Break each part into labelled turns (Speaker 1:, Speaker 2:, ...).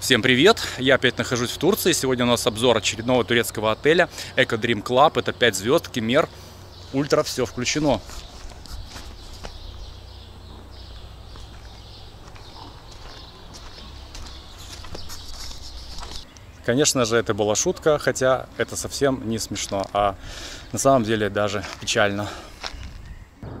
Speaker 1: Всем привет! Я опять нахожусь в Турции. Сегодня у нас обзор очередного турецкого отеля Eco Dream Club. Это 5 звезд, Кемер, Ультра, все включено. Конечно же, это была шутка, хотя это совсем не смешно, а на самом деле даже печально.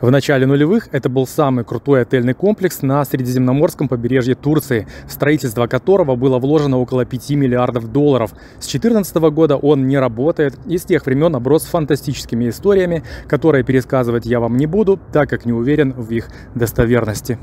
Speaker 1: В начале нулевых это был самый крутой отельный комплекс на Средиземноморском побережье Турции, в строительство которого было вложено около 5 миллиардов долларов. С 2014 года он не работает и с тех времен оброс фантастическими историями, которые пересказывать я вам не буду, так как не уверен в их достоверности.